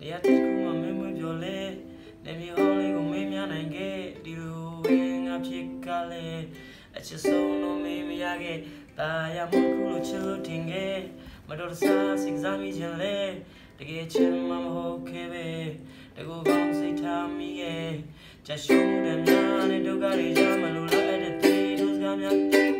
နေရာတစ်ခုမှမင်းမပြောလဲနေမြေဟောင်းလေးကိုမင်းများနိုင်ခဲ့ဒီလိုဝင်ငါဖြစ်ကလည်းအချစ်ဆုံးလို့မင်းမရခဲ့တာရမခုလို့ချစ်လို့တင်ခဲ့မတော်တဆစိတ်စားမိခြင်းလဲတကယ်ချင်မှမဟုတ်ခဲ့ပဲတကူကောင်းစိတ်ထားမိရဲ့ချက်ရှုံးတဲ့များနဲ့ဒုက္ခတွေကြမလို့လာတဲ့တေးတို့စကားများ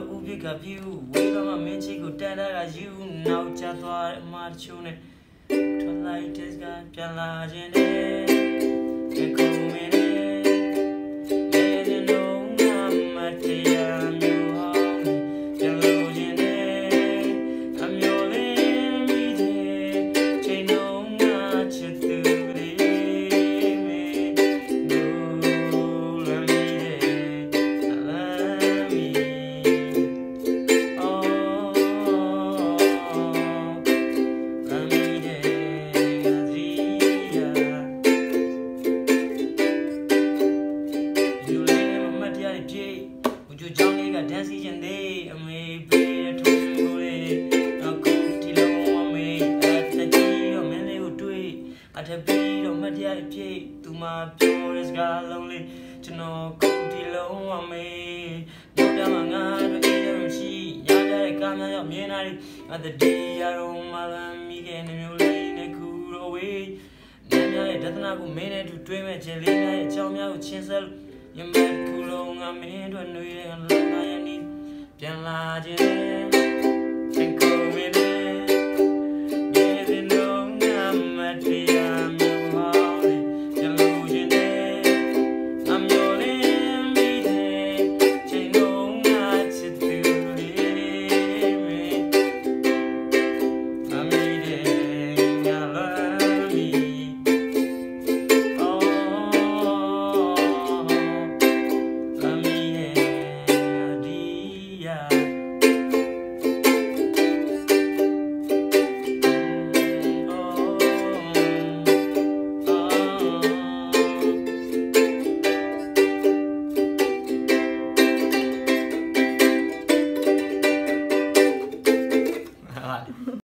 ရမန်ဒီရောဥပိကပြူဝေကမမင်းချီကိုတန်တာကယူနောက်ချသွားတဲ့အမချိုးနဲ့ထွက်လိုက်တဲ့စကားပြန်လာခြင်းနဲ့ အထပ်ပြီးတော့မတရားပြည့်သူမပြောတဲ့စကားလုံးလေးကျွန်တော်ကိုဒီလုံးဝမေးညပြမငါတို့အေးရမရှိရကြတဲ့ကားများရောက်မြင်လာတယ်အတဒီရတော့မလမ်းမိခဲ့နေမျိုးလေးနဲ့ခုတော့ဝေးညများရဲ့ဒသနာကိုမင်းနဲ့တူတွေးမဲ့ခြင်းလေးများရဲ့အကြောင်းများကိုချင်းဆက် ရမဲ့ခုလုံးငါမင်းတို့နှွေးတဲ့လုံးသားရဲ့နီးပြန်လာခြင်း